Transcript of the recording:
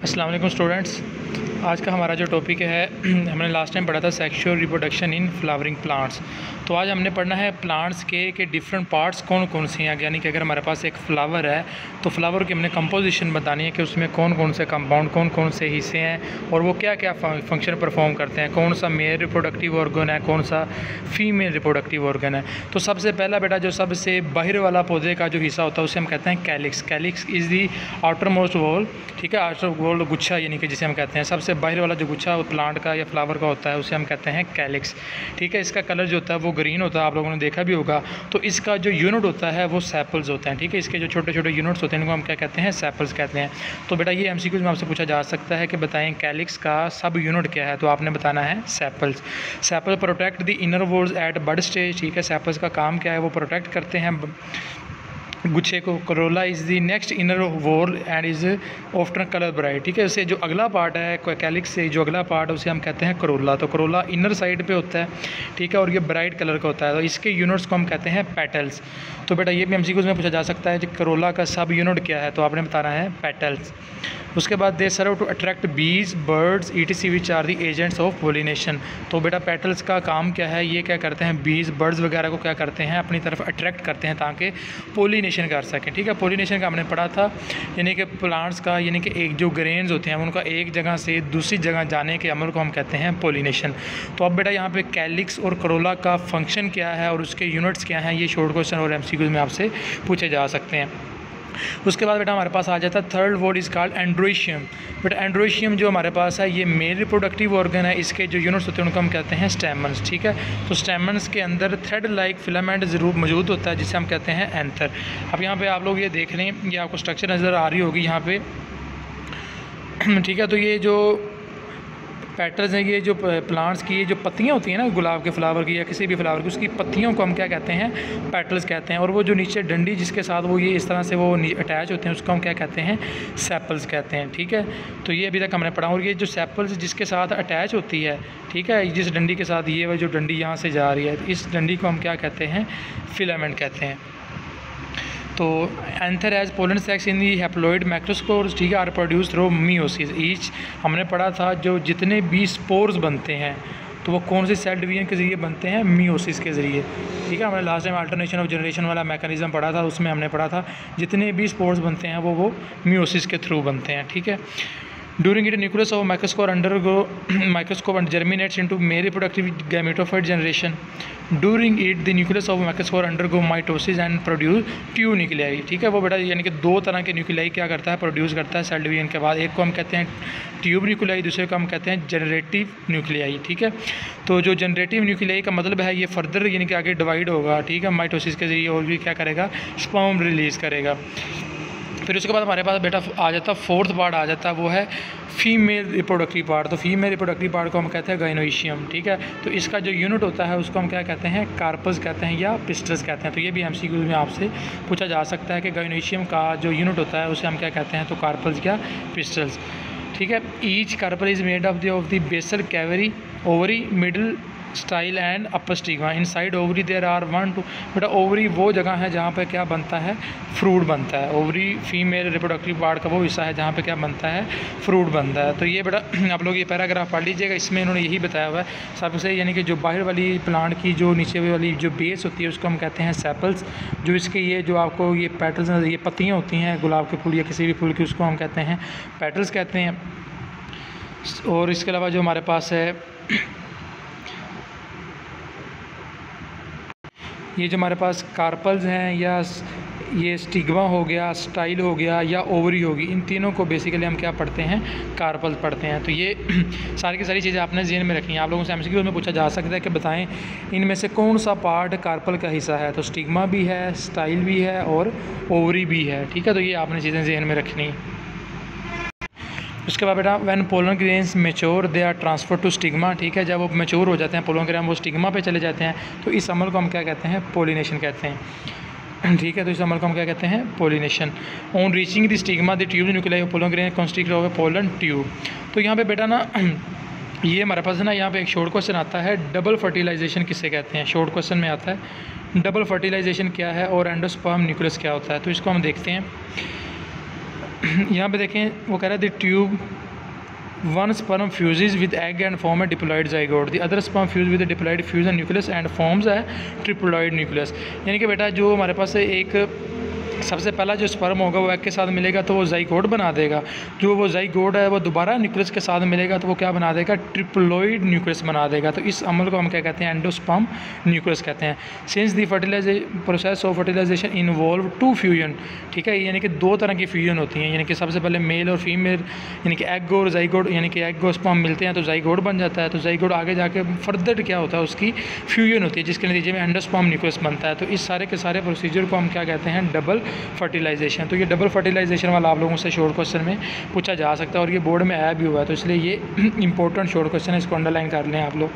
अस्सलाम वालेकुम स्टूडेंट्स आज का हमारा जो टॉपिक है, हमने लास्ट टाइम पढ़ा था sexual reproduction in flowering plants तो आज हमने पढ़ना है प्लांट्स के के डिफरेंट पार्ट्स कौन कौन से हैं, यानी कि अगर हमारे पास एक फ्लावर है तो फ्लावर की हमने कंपोजिशन बतानी है कि उसमें कौन कौन से कंपाउंड कौन कौन से हिस्से हैं और वो क्या क्या फ़ंक्शन परफॉर्म करते हैं, कौन सा मेल रिप्रोडक्टिव ऑर्गन है, कौन सा फीमेल रिप्रोडक्टिव ऑर्गन है. तो सबसे पहला बेटा जो सबसे बाहर वाला पौधे का जो हिस्सा होता है, उसे हम कहते हैं calyx calyx is the outer most wall ठीक है? आउटर वॉल गुच्छा, यानी कि जिसे हम कहते हैं, सबसे बाहर वाला जो गुच्छा प्लांट का या फ्लावर का होता है, उसे हम कहते हैं कैलिक्स ठीक है, इसका कलर जो होता है, वो ग्रीन होता है, आप लोगों ने देखा भी होगा। तो इसका जो यूनिट होता है, वो सैपल्स होते हैं। ठीक है, इसके जो छोटे छोटे यूनिट्स होते हैं, इनको हम क्या कहते हैं? सैपल्स कहते हैं। तो बेटा, ये एम में आपसे पूछा जा सकता है कि बताएँ कैलिक्स का सब यूनिट क्या है? तो आपने बताना है sepals sepal protect the inner walls at bird stage ठीक है सैपल्स का काम क्या है? वो प्रोटेक्ट करते हैं गुच्छे को corolla is the next inner wall and is after colour bright ठीक है? उसे जो अगला पार्ट है कैलिक्स से जो अगला पार्ट है उसे हम कहते हैं करोला तो करोला इनर साइड पे होता है, ठीक है? और ये ब्राइट कलर का होता है। तो इसके यूनिट्स को हम कहते हैं पेटल्स तो बेटा ये भी एम में पूछा जा सकता है कि करोला का सब यूनिट क्या है? तो आपने बताना है पेटल्स उसके बाद they serve to attract bees birds E T C which are the agents of pollination तो बेटा पेटल्स का काम क्या है? ये क्या करते हैं? बीज बर्ड्स वगैरह को क्या करते हैं? अपनी तरफ़ अट्रैक्ट करते हैं ताकि पोलिनेशन कर सकें। ठीक है? पोलिनेशन का हमने पढ़ा था। यानी कि प्लांट्स का, यानी कि एक जो ग्रेन्स होते हैं उनका एक जगह से दूसरी जगह जाने के अमल को हम कहते हैं पोलिनेशन तो अब बेटा यहाँ पर कैलिक्स और करोला का फ़ंक्शन क्या है और उसके यूनिट्स क्या हैं? ये शॉर्ट क्वेश्चन और एम में आपसे पूछे जा सकते हैं। उसके बाद बेटा हमारे पास आ जाता है third word is called androecium बेटा एंड्रोशियम जो हमारे पास है, ये मेल रिप्रोडक्टिव ऑर्गन है, इसके जो यूनिट्स होते हैं, उनको हम कहते हैं स्टेमन्स ठीक है? तो स्टेमन्स के अंदर थ्रेड लाइक फिलामेंट ज़रूर मौजूद होता है, जिसे हम कहते हैं एंथर अब यहाँ पर आप लोग ये देख लें, ये आपको स्ट्रक्चर नज़र आ रही होगी यहाँ पर ठीक है तो ये जो पेटल्स हैं ये जो प्लांट्स की जो पत्तियाँ होती हैं ना, गुलाब के फ्लावर की या किसी भी फ्लावर की, उसकी पत्तियों को हम क्या कहते हैं? पेटल्स कहते हैं। और वो जो नीचे डंडी जिसके साथ वो ये इस तरह से वो अटैच होते हैं, उसको हम क्या कहते हैं? सैपल्स कहते हैं, ठीक है? तो ये अभी तक हमने पढ़ा और ये जो सैपल्स जिसके साथ अटैच होती है, ठीक है? जिस डंडी के साथ ये जो डंडी यहाँ से जा रही है, इस डंडी को हम क्या कहते हैं? फिलामेंट कहते हैं। तो anther as pollen sacs in the haploid microspores ठीक है, are produce through meiosis each हमने पढ़ा था जो जितने भी स्पोर्स बनते हैं तो वो कौन से सेल डिवीज़न के ज़रिए बनते हैं? मीओसिस के ज़रिए। ठीक है, हमने last time alternation of generation वाला मैकेनिज्म पढ़ा था, उसमें हमने पढ़ा था, जितने भी स्पोर्स बनते हैं, वो वो मीओसिस के थ्रू बनते हैं, ठीक है। During it, nucleus of microscope undergo microscope and germinates into male reproductive gametophyte generation. During it, the nucleus of microscope undergo mitosis and produce tube nuclei ठीक है वो बेटा यानी कि दो तरह के न्यूक्लियाई क्या करता है? प्रोड्यूस करता है सेल डिवीज़न के बाद। एक को हम कहते हैं ट्यूब न्यूक्लियाई दूसरे को हम कहते हैं जनरेटिव न्यूक्लियाई ठीक है? तो जो जनरेटिव न्यूक्लियाई का मतलब है ये फर्दर यानी कि आगे डिवाइड होगा ठीक है? माइटोसिस के ज़रिए और भी क्या करेगा? स्पर्म रिलीज़ करेगा। फिर उसके बाद हमारे पास बेटा आ जाता है फोर्थ पार्ट, आ जाता है वो है फीमेल रिप्रोडक्टिव पार्ट। तो फीमेल रिप्रोडक्टिव पार्ट को हम कहते हैं गाइनोशियम ठीक है? तो इसका जो यूनिट होता है, उसको हम क्या कहते हैं? कार्पस कहते हैं या पिस्टल्स कहते हैं। तो ये भी एमसीक्यू में आपसे पूछा जा सकता है कि गाइनोशियम का जो यूनिट होता है, उसे हम क्या कहते हैं? तो कार्पल्स या पिस्टल्स ठीक है? Each carpel is made of the of the basal cavity ovary middle style and upper stigma inside ovary there are one two बेटा ओवरी वो जगह है जहाँ पे क्या बनता है? फ्रूट बनता है। ओवरी फीमेल रिप्रोडक्टिव पार्ट का वो हिस्सा है जहाँ पे क्या बनता है? फ्रूट बनता है। तो ये बेटा, आप लोग ये पैराग्राफ पढ़ लीजिएगा। इसमें इन्होंने यही बताया हुआ है। सबसे यानी कि जो बाहर वाली प्लांट की जो नीचे वाली जो बेस होती है, उसको हम कहते हैं सैपल्स जो इसके ये, जो आपको ये पेटल्स ये पत्तियाँ होती हैं, गुलाब के फूल या किसी भी फूल की, उसको हम कहते हैं पेटल्स कहते हैं। और इसके अलावा जो हमारे पास है ये जो हमारे पास कार्पल्स हैं या ये स्टिग्मा हो गया स्टाइल हो गया या ओवरी होगी, इन तीनों को बेसिकली हम क्या पढ़ते हैं? कार्पल पढ़ते हैं। तो ये सारी की सारी चीज़ें आपने जेन में रखी हैं। आप लोगों से एम में पूछा जा सकता है कि बताएँ, इनमें से कौन सा पार्ट कार्पल का हिस्सा है? तो स्टिग्मा भी है स्टाइल भी है और ओवरी भी है। ठीक है? तो ये आपने चीज़ें जेन में रखनी। उसके बाद बेटा when pollen grains mature they are transfer to stigma ठीक है? जब वो मेच्योर हो जाते हैं पोलन ग्रेन वो स्टिग्मा पे चले जाते हैं तो इस अमल को हम क्या कहते हैं? पोलिनेशन कहते हैं। ठीक है तो इस अमल को हम क्या कहते हैं? Pollination on reaching the stigma the tube nuclei pollen grain consists of pollen tube तो यहाँ पे बेटा ना, ये हमारे पास ना, यहाँ पे एक शॉर्ट क्वेश्चन आता है डबल फर्टिलाइजेशन किसे कहते हैं? शॉर्ट क्वेश्चन में आता है डबल फर्टिलाइजेशन क्या है और एंडोस्पर्म न्यूक्लियस क्या होता है? तो इसको हम देखते हैं। यहाँ पे देखें, वो कह रहा है the tube one sperm fuses with egg and form है diploid zygote the other sperm fuse with diploid fusion nucleus and forms है ट्रिप्लॉइड न्यूक्लियस यानी कि बेटा, जो हमारे पास एक सबसे पहला जो स्पर्म होगा वो एग के साथ मिलेगा तो वो जाइकोड बना देगा। जो वो जाइकोड है, वो दोबारा न्यूक्लियस के साथ मिलेगा तो वो क्या बना देगा? ट्रिप्लोइड न्यूक्लियस बना देगा। तो इस अमल को हम क्या कहते हैं? एंडोस्पर्म न्यूक्लियस कहते हैं। Since the fertilization process of fertilization involve two fusion ठीक है? यानी कि दो तरह की फ्यूजन होती हैं। यानी कि सबसे पहले मेल और फीमेल यानी कि एग और जाइकोड यानी कि एग और स्पर्म मिलते हैं तो जाइकोड बन जाता है। तो जाइकोड आगे जाके फर्दर क्या होता है? उसकी फ्यूजन होती है, जिसके नतीजे में एंडोस्पर्म न्यूक्लियस बनता है। तो इस सारे के सारे प्रोसीजर को हम क्या कहते हैं? डबल फर्टिलाइजेशन तो ये डबल फर्टिलाइजेशन वाला आप लोगों से शॉर्ट क्वेश्चन में पूछा जा सकता है और ये बोर्ड में आया भी हुआ है तो इसलिए ये इंपॉर्टेंट शॉर्ट क्वेश्चन है, इसको अंडरलाइन कर लें आप लोग।